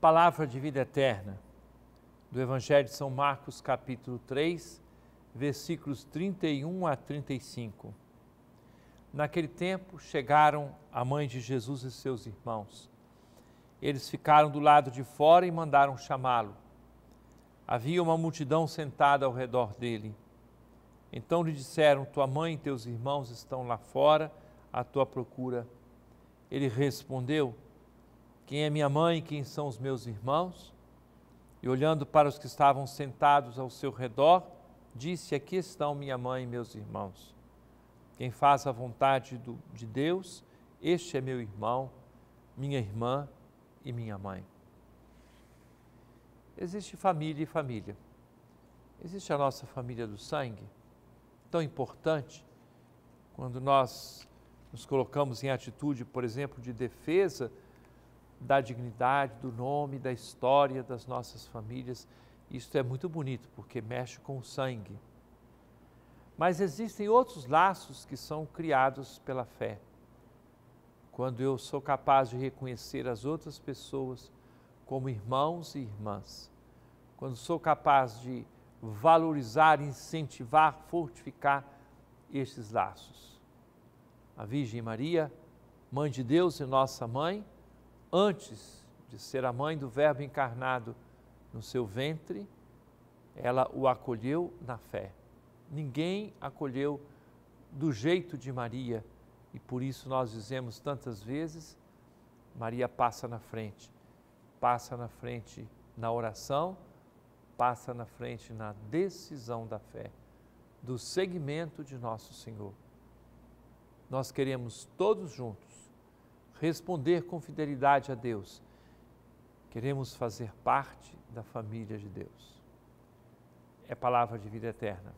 Palavra de vida eterna do Evangelho de São Marcos, capítulo 3, versículos 31 a 35. Naquele tempo chegaram a mãe de Jesus e seus irmãos. Eles ficaram do lado de fora e mandaram chamá-lo. Havia uma multidão sentada ao redor dele. Então lhe disseram: Tua mãe e teus irmãos estão lá fora à tua procura. Ele respondeu: quem é minha mãe quem são os meus irmãos? E olhando para os que estavam sentados ao seu redor, disse: Aqui estão minha mãe e meus irmãos. Quem faz a vontade do, de Deus, este é meu irmão, minha irmã e minha mãe. Existe família e família. Existe a nossa família do sangue, tão importante, quando nós nos colocamos em atitude, por exemplo, de defesa da dignidade, do nome, da história das nossas famílias. Isto é muito bonito, porque mexe com o sangue. Mas existem outros laços que são criados pela fé. Quando eu sou capaz de reconhecer as outras pessoas como irmãos e irmãs. Quando sou capaz de valorizar, incentivar, fortificar estes laços. A Virgem Maria, Mãe de Deus e nossa mãe, antes de ser a mãe do Verbo encarnado no seu ventre, ela o acolheu na fé. Ninguém acolheu do jeito de Maria e por isso nós dizemos tantas vezes: Maria passa na frente, passa na frente na oração, passa na frente na decisão da fé, do seguimento de nosso Senhor. Nós queremos todos juntos responder com fidelidade a Deus, queremos fazer parte da família de Deus. É palavra de vida eterna.